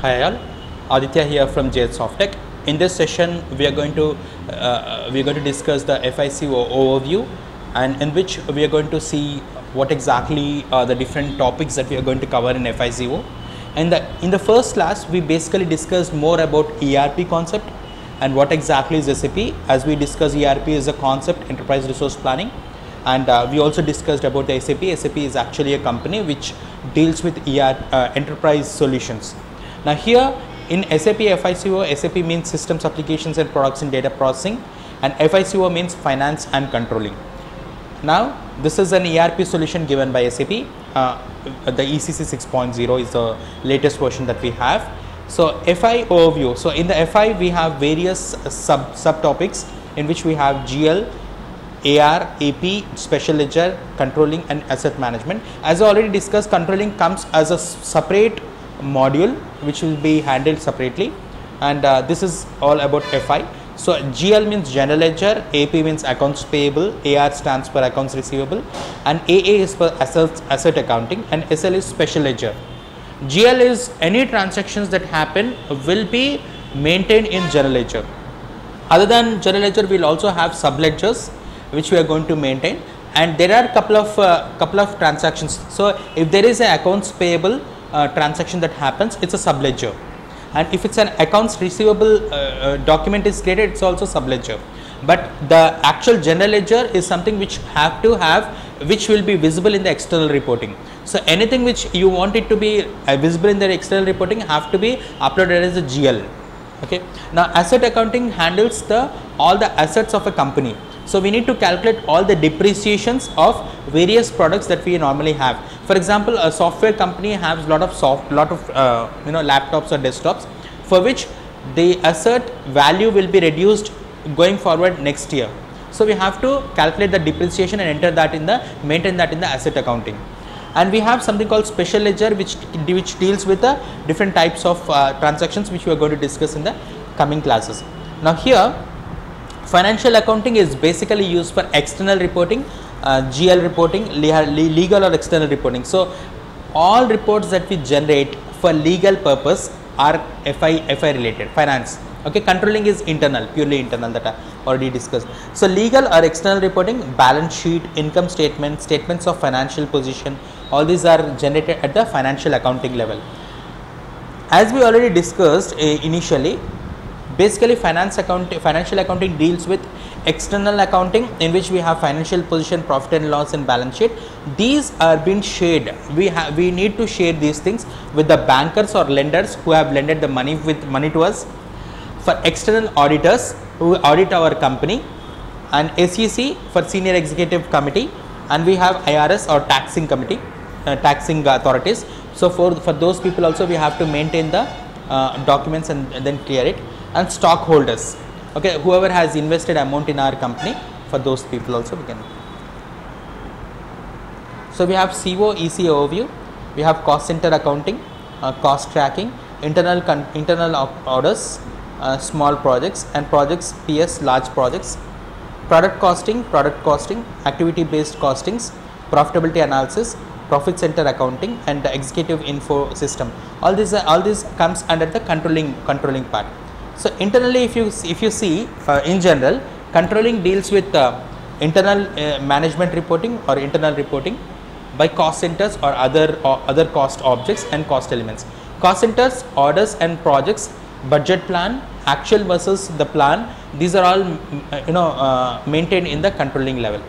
Hi all, Aditya here from JL. In this session, we are going to uh, we are going to discuss the FICO overview, and in which we are going to see what exactly are the different topics that we are going to cover in FICO. And the, in the first class, we basically discussed more about ERP concept and what exactly is SAP. As we discussed, ERP is a concept, enterprise resource planning, and uh, we also discussed about the SAP. SAP is actually a company which deals with ER, uh, enterprise solutions. Now here in SAP FICO, SAP means systems, applications and products in data processing and FICO means finance and controlling. Now this is an ERP solution given by SAP. Uh, the ECC 6.0 is the latest version that we have. So FI overview. So in the FI we have various sub subtopics in which we have GL, AR, AP, special ledger, controlling and asset management. As I already discussed, controlling comes as a separate module which will be handled separately and uh, this is all about FI. So GL means general ledger, AP means accounts payable, AR stands for accounts receivable and AA is for assets, asset accounting and SL is special ledger. GL is any transactions that happen will be maintained in general ledger. Other than general ledger, we will also have sub ledgers which we are going to maintain and there are couple of uh, couple of transactions. So if there is a accounts payable uh, transaction that happens, it's a sub ledger and if it's an accounts receivable uh, uh, document is created it's also sub ledger but the actual general ledger is something which have to have which will be visible in the external reporting. So anything which you want it to be uh, visible in the external reporting have to be uploaded as a gl okay now asset accounting handles the all the assets of a company so we need to calculate all the depreciations of various products that we normally have. For example, a software company has lot of soft, lot of uh, you know laptops or desktops for which the asset value will be reduced going forward next year. So we have to calculate the depreciation and enter that in the maintain that in the asset accounting. And we have something called special ledger which which deals with the different types of uh, transactions which we are going to discuss in the coming classes. Now here Financial accounting is basically used for external reporting, uh, GL reporting, legal or external reporting. So, all reports that we generate for legal purpose are FI, FI related, finance. Okay, controlling is internal, purely internal that I already discussed. So, legal or external reporting, balance sheet, income statement, statements of financial position, all these are generated at the financial accounting level. As we already discussed uh, initially, basically finance accounting financial accounting deals with external accounting in which we have financial position profit and loss and balance sheet these are being shared we have we need to share these things with the bankers or lenders who have lended the money with money to us for external auditors who audit our company and SEC for senior executive committee and we have IRS or taxing committee uh, taxing authorities. So for for those people also we have to maintain the uh, documents and, and then clear it. And stockholders okay whoever has invested amount in our company for those people also we can. So we have CO EC overview. We have cost center accounting uh, cost tracking internal internal orders uh, small projects and projects PS large projects. Product costing product costing activity based costings profitability analysis profit center accounting and the executive info system. All this uh, all this comes under the controlling controlling part. So internally if you if you see uh, in general controlling deals with uh, internal uh, management reporting or internal reporting by cost centers or other or other cost objects and cost elements. Cost centers, orders and projects, budget plan, actual versus the plan these are all you know uh, maintained in the controlling level.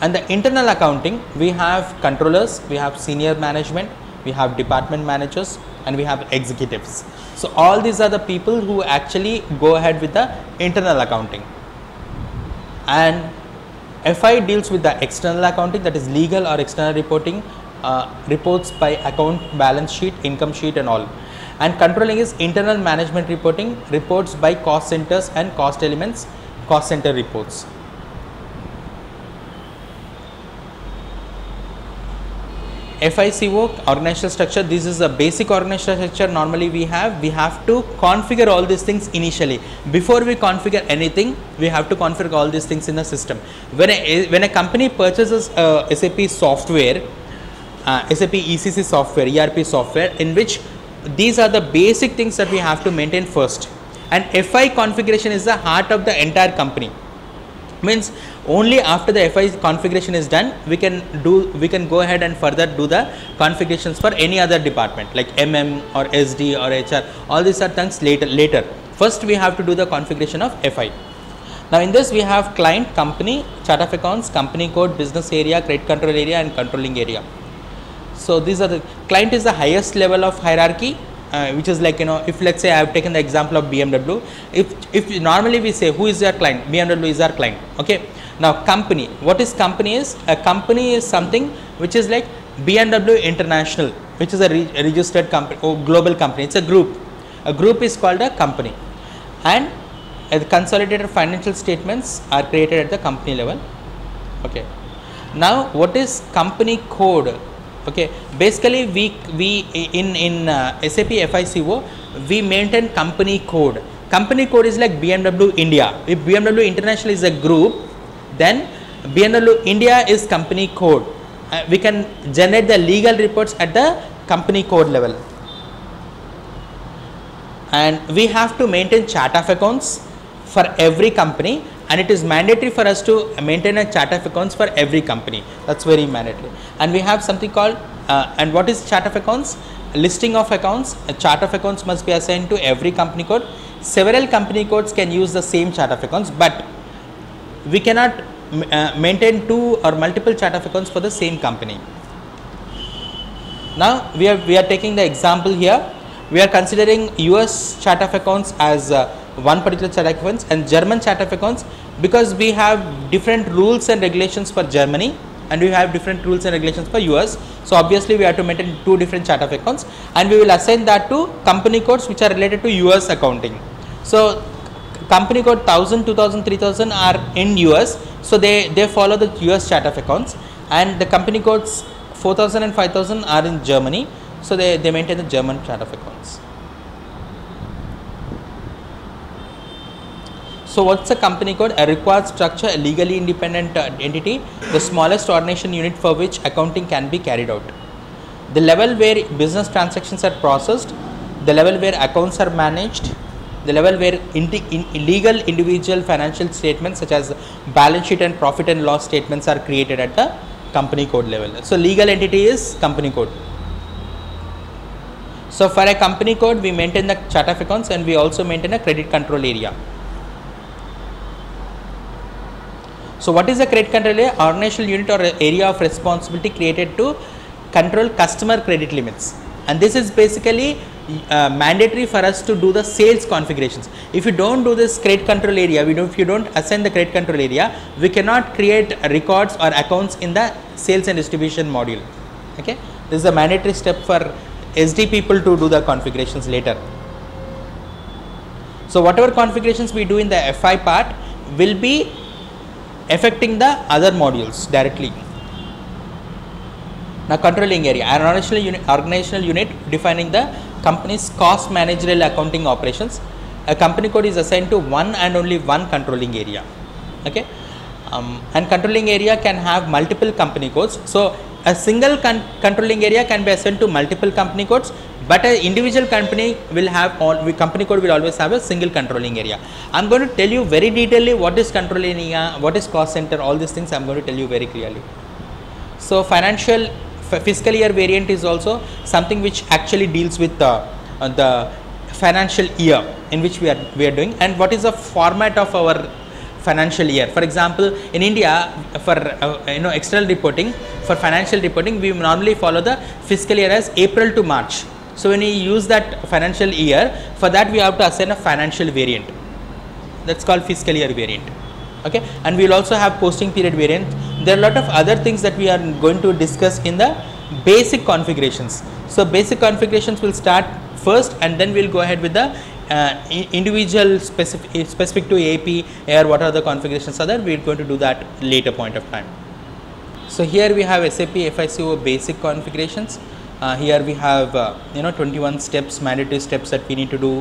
And the internal accounting we have controllers, we have senior management, we have department managers and we have executives. So, all these are the people who actually go ahead with the internal accounting and FI deals with the external accounting that is legal or external reporting Uh, reports by account balance sheet income sheet and all. And controlling is internal management reporting reports by cost centers and cost elements cost center reports. FICO organizational structure this is a basic organizational structure normally we have. We have to configure all these things initially. Before we configure anything we have to configure all these things in the system. When a when a company purchases uh, a SAP software uh, SAP ECC software, ERP software, in which these are the basic things that we have to maintain first. And FI configuration is the heart of the entire company. Means only after the FI configuration is done, we can do we can go ahead and further do the configurations for any other department like MM or SD or HR. All these are things later. Later, first we have to do the configuration of FI. Now in this we have client, company, chart of accounts, company code, business area, credit control area and controlling area. So these are the client is the highest level of hierarchy uh, which is like you know if let's say I have taken the example of BMW if if normally we say who is your client? BMW is our client okay? Now company. What is company is? A company is something which is like BMW International which is a, re registered company or global company. It's a group. A group is called a company. And uh, the consolidated financial statements are created at the company level okay? Now what is company code okay? Basically we we in in uh, sap fico we maintain company code. Company code is like bmw india. If bmw international is a group then bmw india is company code. Uh, we can generate the legal reports at the company code level. And we have to maintain chart of accounts for every company and it is mandatory for us to maintain a chart of accounts for every company. That's very mandatory. And we have something called uh, and what is chart of accounts? Listing of accounts. A chart of accounts must be assigned to every company code. Several company codes can use the same chart of accounts but we cannot uh, maintain two or multiple chart of accounts for the same company. Now we are we are taking the example here. We are considering us chart of accounts as uh, one particular chart of accounts and German chart of accounts because we have different rules and regulations for Germany and we have different rules and regulations for US. So obviously we have to maintain two different chart of accounts and we will assign that to company codes which are related to US accounting. So company code 1000, 2000, 3000 are in US. So they, they follow the US chart of accounts and the company codes 4000 and 5000 are in Germany. So they, they maintain the German chart of accounts. So what's a company code? A required structure, a legally independent uh, entity, the smallest ordination unit for which accounting can be carried out. The level where business transactions are processed, the level where accounts are managed, the level where in, legal individual financial statements such as balance sheet and profit and loss statements are created at the company code level. So legal entity is company code. So for a company code, we maintain the chart of accounts and we also maintain a credit control area. So what is a credit control area? Organizational unit or area of responsibility created to control customer credit limits. And this is basically uh, mandatory for us to do the sales configurations. If you don't do this credit control area, we don't, if you don't assign the credit control area, we cannot create records or accounts in the sales and distribution module. Okay, this is a mandatory step for SD people to do the configurations later. So whatever configurations we do in the FI part will be affecting the other modules directly. Now controlling area, an organizational unit, organizational unit defining the company's cost managerial accounting operations. A company code is assigned to one and only one controlling area. Okay, um, and controlling area can have multiple company codes. So a single con controlling area can be assigned to multiple company codes but an individual company will have all company code will always have a single controlling area i'm going to tell you very detailedly what is controlling area what is cost center all these things i'm going to tell you very clearly so financial fiscal year variant is also something which actually deals with the uh, the financial year in which we are we are doing and what is the format of our financial year. For example, in India, for uh, you know external reporting, for financial reporting, we normally follow the fiscal year as April to March. So when we use that financial year, for that we have to assign a financial variant. That's called fiscal year variant. Okay, and we will also have posting period variant. There are a lot of other things that we are going to discuss in the basic configurations. So basic configurations will start first, and then we'll go ahead with the uh, individual specific specific to AP or what are the configurations are there. We're going to do that later point of time. So here we have SAP FICO basic configurations uh, here we have uh, you know 21 steps mandatory steps that we need to do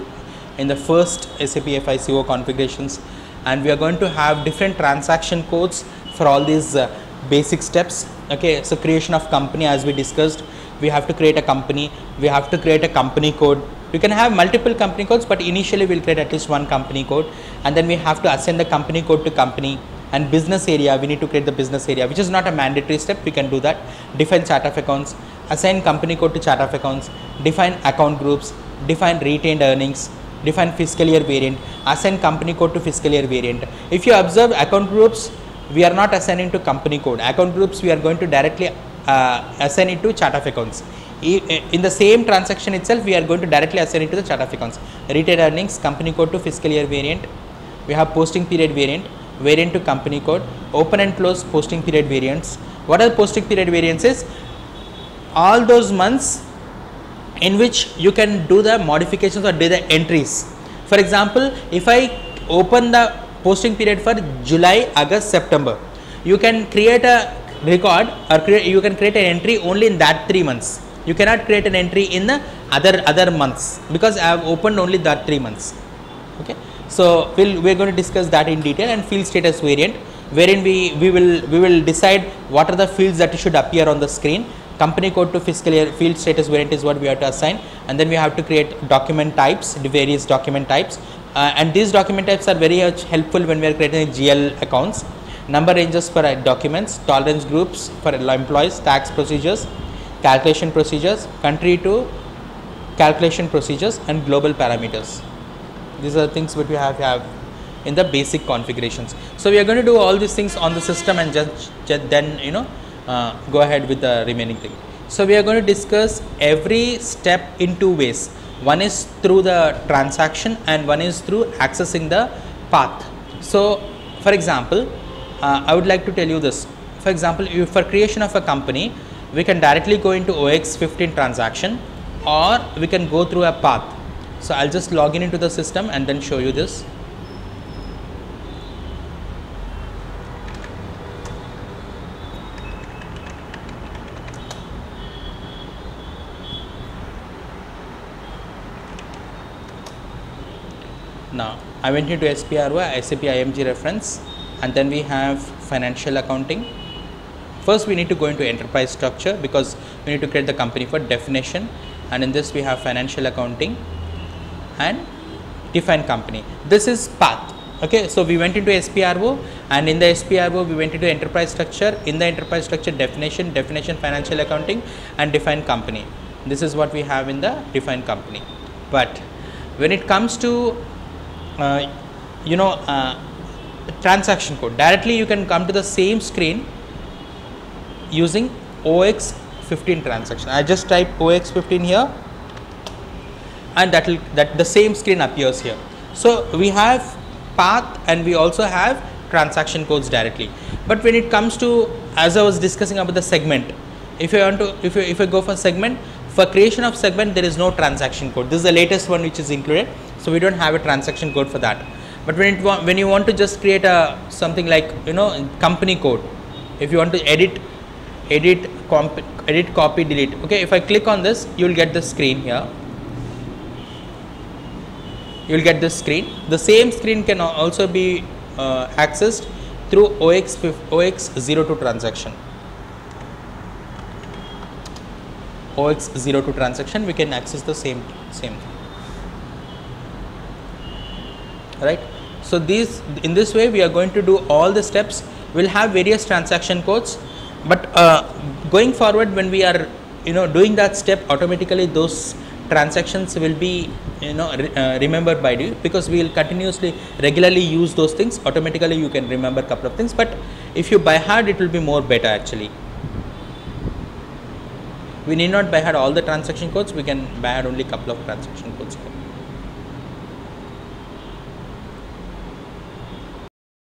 in the first SAP FICO configurations. And we are going to have different transaction codes for all these uh, basic steps. Okay so creation of company as we discussed we have to create a company. We have to create a company code. You can have multiple company codes but initially we'll create at least one company code. And then we have to assign the company code to company and business area we need to create the business area which is not a mandatory step we can do that. Define chart of accounts assign company code to chart of accounts define account groups define retained earnings define fiscal year variant assign company code to fiscal year variant. If you observe account groups we are not assigning to company code. Account groups we are going to directly uh, assign it to chart of accounts. In the same transaction itself we are going to directly assign it to the chart of accounts. Retained earnings company code to fiscal year variant. We have posting period variant variant to company code open and close posting period variants. What are the posting period variances all those months in which you can do the modifications or do the entries. For example if i open the posting period for july august september you can create a record or create you can create an entry only in that three months. You cannot create an entry in the other other months because i have opened only that three months. Okay so we'll we're going to discuss that in detail and field status variant wherein we we will we will decide what are the fields that should appear on the screen. Company code to fiscal year field status variant is what we have to assign. And then we have to create document types various document types. Uh, and these document types are very helpful when we are creating GL accounts. Number ranges for uh, documents tolerance groups for employees tax procedures calculation procedures country to calculation procedures and global parameters these are things which we have, have in the basic configurations so we are going to do all these things on the system and just, just then you know uh, go ahead with the remaining thing. So we are going to discuss every step in two ways. One is through the transaction and one is through accessing the path. So for example, uh, I would like to tell you this. For example, for creation of a company, we can directly go into OX15 transaction or we can go through a path. So I'll just log in into the system and then show you this. Now, I went into SPRO, SAP IMG reference and then we have financial accounting. First, we need to go into enterprise structure because we need to create the company for definition and in this we have financial accounting and define company. This is path. Okay, so we went into SPRO and in the SPRO we went into enterprise structure. In the enterprise structure definition, definition financial accounting and define company. This is what we have in the define company. But when it comes to uh, you know uh, transaction code directly you can come to the same screen using OX15 transaction. I just type OX15 here and that will that the same screen appears here. So we have path and we also have transaction codes directly. But when it comes to as I was discussing about the segment, if you want to if you if you go for segment for creation of segment there is no transaction code. This is the latest one which is included so we don't have a transaction code for that but when it when you want to just create a something like you know company code if you want to edit edit comp, edit copy delete okay if i click on this you will get the screen here you will get this screen. The same screen can also be uh, accessed through ox ox02 transaction. Ox02 transaction we can access the same same thing. Right. So, these in this way we are going to do all the steps. We will have various transaction codes, but uh, going forward when we are you know doing that step automatically those transactions will be you know re, uh, remembered by you because we will continuously regularly use those things. Automatically you can remember couple of things but if you by heart it will be more better actually. We need not by heart all the transaction codes. We can by heart only couple of transaction codes.